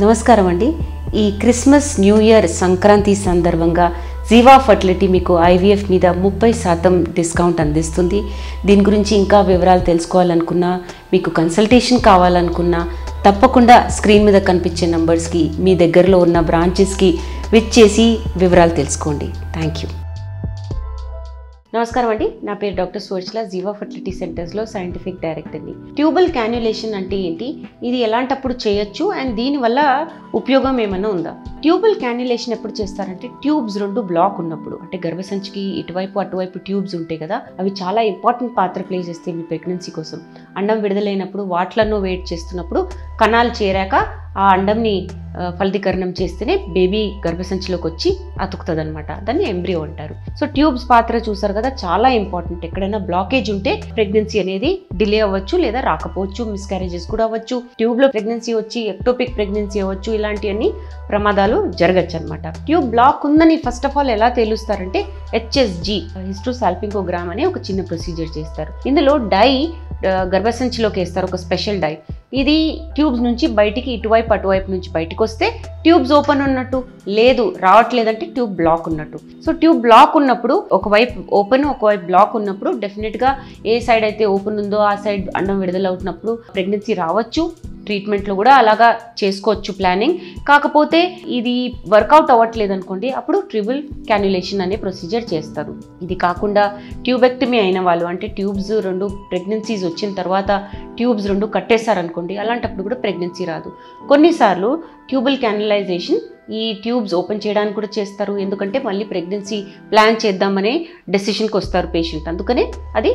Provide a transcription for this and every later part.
నమస్కారం అండి. ఈ క్రిస్మస్ న్యూ ఇయర్ సంక్రాంతి సందర్భంగా జీవా ఫర్టిలిటీ మీకు ఐవీఎఫ్ మీద ముప్పై శాతం డిస్కౌంట్ అందిస్తుంది. దీని గురించి ఇంకా వివరాలు తెలుసుకోవాలనుకున్నా మీకు కన్సల్టేషన్ కావాలనుకున్నా తప్పకుండా స్క్రీన్ మీద కనిపించే నంబర్స్కి మీ దగ్గరలో ఉన్న బ్రాంచెస్కి విచ్ చేసి వివరాలు తెలుసుకోండి. థ్యాంక్ యూ నమస్కారం అండి. నా పేరు డాక్టర్ సువర్చల జీవా ఫర్టిలిటీ సెంటర్స్లో సైంటిఫిక్ డైరెక్టర్ని ట్యూబల్ క్యాన్యులేషన్ అంటే ఏంటి? ఇది ఎలాంటప్పుడు చేయొచ్చు? అండ్ దీనివల్ల ఉపయోగం ఏమైనా ఉందా? ట్యూబల్ క్యాన్యులేషన్ ఎప్పుడు చేస్తారంటే ట్యూబ్స్ రెండు బ్లాక్ ఉన్నప్పుడు. అంటే గర్భసంచికి ఇటువైపు అటువైపు ట్యూబ్స్ ఉంటాయి కదా అవి చాలా ఇంపార్టెంట్ పాత్ర ప్లే చేస్తాయి మీ ప్రెగ్నెన్సీ కోసం. అండం విడుదలైనప్పుడు వాట్లను వెయిట్ చేస్తున్నప్పుడు కణాలు చేరాక ఆ అండంని ఫలదీకరణం చేస్తేనే బేబీ గర్భసంచిలోకి వచ్చి అతుకుతుంది అనమాట దాన్ని ఎంబ్రియో అంటారు. సో ట్యూబ్స్ పాత్ర చూసారు కదా చాలా ఇంపార్టెంట్. ఎక్కడైనా బ్లాకేజ్ ఉంటే ప్రెగ్నెన్సీ అనేది డిలే అవ్వచ్చు లేదా రాకపోవచ్చు మిస్క్యారేజెస్ కూడా అవ్వచ్చు. ట్యూబ్లో ప్రెగ్నెన్సీ వచ్చి ఎక్టోపిక్ ప్రెగ్నెన్సీ అవ్వచ్చు ఇలాంటివన్నీ ప్రమాదాలు జరగచ్చు అనమాట ట్యూబ్ బ్లాక్ ఉందని ఫస్ట్ ఆఫ్ ఆల్ ఎలా తేలుస్తారంటే హెచ్ఎస్జి హిస్ట్రోసాల్పింకోగ్రామ్ అనే ఒక చిన్న ప్రొసీజర్ చేస్తారు. ఇందులో డై గర్భసంచిలోకి వేస్తారు ఒక స్పెషల్ డై. ఇది ట్యూబ్స్ నుంచి బయటికి ఇటువైపు అటువైపు నుంచి బయటకు వస్తే ట్యూబ్స్ ఓపెన్ ఉన్నట్టు లేదు రావట్లేదంటే ట్యూబ్ బ్లాక్ ఉన్నట్టు. సో ట్యూబ్ బ్లాక్ ఉన్నప్పుడు ఒకవైపు ఓపెన్ ఒకవైపు బ్లాక్ ఉన్నప్పుడు డెఫినెట్గా ఏ సైడ్ అయితే ఓపెన్ ఉందో ఆ సైడ్ అండం విడుదలవుతున్నప్పుడు ప్రెగ్నెన్సీ రావచ్చు. ట్రీట్మెంట్లు కూడా అలాగా చేసుకోవచ్చు ప్లానింగ్. కాకపోతే ఇది వర్కౌట్ అవ్వట్లేదు అనుకోండి అప్పుడు ట్రిబుల్ క్యాన్యులేషన్ అనే ప్రొసీజర్ చేస్తారు. ఇది కాకుండా ట్యూబెక్టమీ అయిన వాళ్ళు అంటే ట్యూబ్స్ రెండు ప్రెగ్నెన్సీస్ వచ్చిన తర్వాత ట్యూబ్స్ రెండు కట్టేశారనుకోండి అలాంటప్పుడు కూడా ప్రెగ్నెన్సీ రాదు. కొన్నిసార్లు ట్యూబుల్ క్యానలైజేషన్ ఈ ట్యూబ్స్ ఓపెన్ చేయడానికి కూడా చేస్తారు. ఎందుకంటే మళ్ళీ ప్రెగ్నెన్సీ ప్లాన్ చేద్దామనే డెసిషన్కి వస్తారు పేషెంట్ అందుకనే అది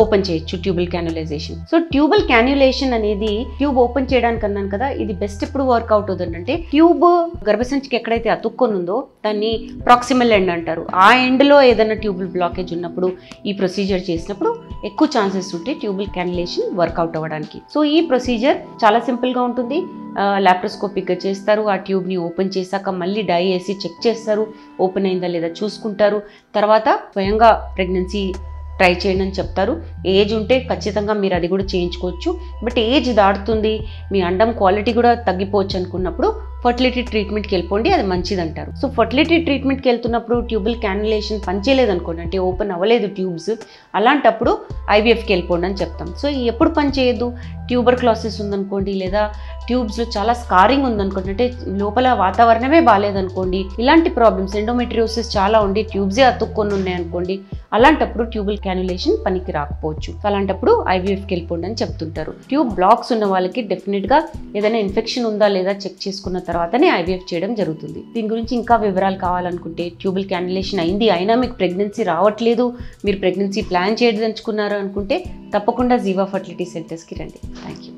ఓపెన్ చేయొచ్చు tubal cannulization. So tubal cannulation అనేది ట్యూబ్ ఓపెన్ చేయడానికి అన్నాను కదా ఇది బెస్ట్ ఎప్పుడు వర్కౌట్ అవుతుంది అంటే ట్యూబ్ గర్భసంచికి ఎక్కడైతే అతుక్కొని ఉందో దాన్ని ప్రాక్సిమల్ ఎండ్ అంటారు. ఆ ఎండ్లో ఏదైనా ట్యూబల్ బ్లాకేజ్ ఉన్నప్పుడు ఈ ప్రొసీజర్ చేసినప్పుడు ఎక్కువ ఛాన్సెస్ ఉంటాయి ట్యూబుల్ క్యాన్యులేషన్ వర్కౌట్ అవ్వడానికి. సో ఈ ప్రొసీజర్ చాలా సింపుల్గా ఉంటుంది. లాప్రోస్కోపిక్గా చేస్తారు. ఆ ట్యూబ్ని ఓపెన్ చేశాక మళ్ళీ డై వేసి చెక్ చేస్తారు. ఓపెన్ అయిందా లేదా చూసుకుంటారు. తర్వాత స్వయంగా ప్రెగ్నెన్సీ ట్రై చేయండి అని చెప్తారు. ఏజ్ ఉంటే ఖచ్చితంగా మీరు అది కూడా చేయించుకోవచ్చు. But age దాటుతుంది. మీ అండం క్వాలిటీ కూడా తగ్గిపోవచ్చు అనుకున్నప్పుడు ఫర్టిలిటీ ట్రీట్మెంట్కి వెళ్ళిపోండి అది మంచిది అంటారు సో ఫర్టిలిటీ ట్రీట్మెంట్కి వెళ్తున్నప్పుడు ట్యూబుల్ క్యాన్యులేషన్ పనిచేయలేదు అనుకోండి అంటే ఓపెన్ అవ్వలేదు ట్యూబ్స్ అలాంటప్పుడు ఐవీఎఫ్కి వెళ్ళిపోండి అని చెప్తాం. సో ఎప్పుడు పని చేయదు ట్యూబర్ క్లాసెస్ ఉందనుకోండి లేదా ట్యూబ్స్లో చాలా స్కారింగ్ ఉందనుకోండి అంటే లోపల వాతావరణమే బాగాలేదనుకోండి ఇలాంటి ప్రాబ్లమ్స్ ఎండోమెట్రియోసిస్ చాలా ఉండి ట్యూబ్సే అతుక్కొని ఉన్నాయి అనుకోండి అలాంటప్పుడు ట్యూబుల్ క్యాన్యులేషన్ పనికి రాకపోవచ్చు. అలాంటప్పుడు ఐవీఎఫ్కి వెళ్ళిపోండి అని చెప్తుంటారు. ట్యూబ్ బ్లాక్స్ ఉన్న వాళ్ళకి డెఫినెట్గా ఏదైనా ఇన్ఫెక్షన్ ఉందా లేదా చెక్ చేసుకున్న తర్వాతనే ఐవీఎఫ్ చేయడం జరుగుతుంది. దీని గురించి ఇంకా వివరాలు కావాలనుకుంటే ట్యూబుల్ క్యాన్యులేషన్ అయింది అయినా మీకు ప్రెగ్నెన్సీ రావట్లేదు మీరు ప్రెగ్నెన్సీ ప్లాన్ చేయదలుచుకున్నారు అనుకుంటే తప్పకుండా జీవా ఫర్టిలిటీ సెంటర్స్కి రండి. Thank you